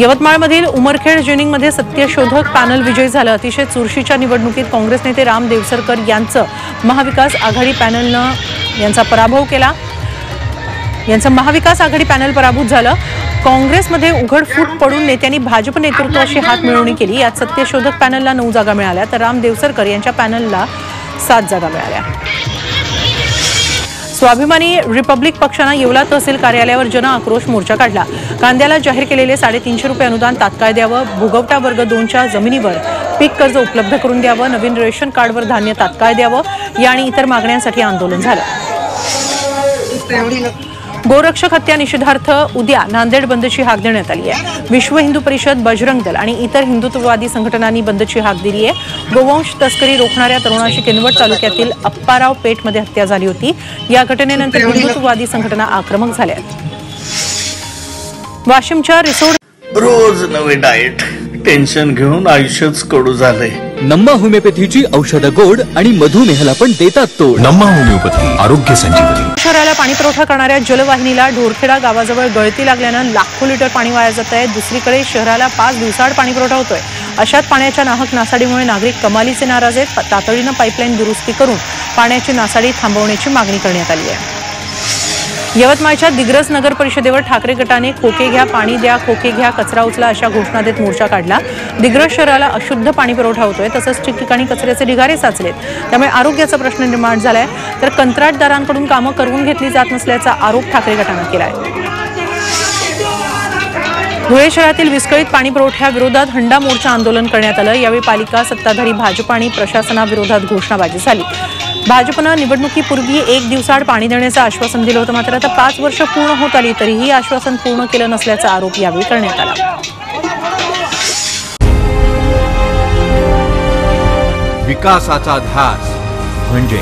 यवतमाळमधील उमरखेड जेनिंगमध्ये सत्यशोधक पॅनल विजयी झालं. अतिशय चुरशीच्या निवडणुकीत काँग्रेस नेते राम देवसरकर यांचं महाविकास आघाडी पॅनलनं यांचा पराभव केला. यांचं महाविकास आघाडी पॅनल पराभूत झालं. काँग्रेसमध्ये उघड फूट पडून नेत्यांनी भाजप नेतृत्वाशी हात मिळवणी केली. यात सत्यशोधक पॅनलला नऊ जागा मिळाल्या तर राम देवसरकर यांच्या पॅनलला सात जागा मिळाल्या. स्वाभिमानी रिपब्लिक पक्षानं येवला तहसील कार्यालयावर जन आक्रोश मोर्चा काढला. कांद्याला जाहीर केलेले साडेतीनशे रुपये अनुदान तात्काळ द्यावं भोगवटा वर्ग दोनच्या जमिनीवर पीक कर्ज उपलब्ध करून द्यावं नवीन रेशन कार्डवर धान्य तात्काळ द्यावं या आणि इतर मागण्यांसाठी आंदोलन झालं. गोरक्षक हत्या निषेधार्थ उद्या नांदेड बंदची हाक देण्यात आली आहे. विश्व हिंदू परिषद बजरंग दल आणि इतर हिंदुत्ववादी संघटनांनी बंदची हाक दिली आहे. गोवंश तस्करी रोखणाऱ्या तरुणाची किनवट तालुक्यातील अप्पाराव पेठमध्ये हत्या झाली होती. या घटनेनंतर हिंदुत्ववादी संघटना आक्रमक झाल्या वाशिमच्या रिसोड रोज नवे डाएट. टेन्शन घेऊन आयुष्यच कडू झालंय. नम्मा होमिओपॅथीची औषधं गोड आणि मधुमेहाला पण देतात तोड. नम्मा होमिओपॅथी आरोग्य संजीवनी. शहराला पाणी पुरवठा करणाऱ्या जलवाहिनीला ढोरखेडा गावाजवळ गळती लागल्यानं लाखो लिटर पाणी वाया जात आहे. दुसरीकडे शहराला पाच दिवसाआड पाणी पुरवठा होतोय. अशात पाण्याच्या नाहक नासाडीमुळे नागरिक कमालीचे नाराज आहेत. तातडीनं पाईपलाईन दुरुस्ती करून पाण्याची नासाडी थांबवण्याची मागणी करण्यात आली आहे. यवतमाळच्या दिग्रस नगर परिषदेवर ठाकरे गटाने खोके घ्या पाणी द्या खोके घ्या कचरा उचला अशा घोषणा देत मोर्चा काढला. दिग्रस शहराला अशुद्ध पाणी पुरवठा होतोय तसंच ठिकठिकाणी कचऱ्याचे ढिगारे साचलेत. त्यामुळे आरोग्याचा प्रश्न निर्माण झालाय. तर कंत्राटदारांकडून कामं करून घेतली जात नसल्याचा आरोप ठाकरे गटानं केलाय. धुळे शहरातील विस्कळीत पाणी पुरवठ्याविरोधात हंडा मोर्चा आंदोलन करण्यात आलं. यावेळी पालिका सत्ताधारी भाजप आणि प्रशासनाविरोधात घोषणाबाजी झाली. भाजपनं निवडणुकीपूर्वी एक दिवसाआड पाणी देण्याचं आश्वासन दिलं होतं. मात्र आता पाच वर्ष पूर्ण होत आली तरीही आश्वासन पूर्ण केलं नसल्याचा आरोप यावेळी करण्यात आला. विकासाचा ध्यास म्हणजे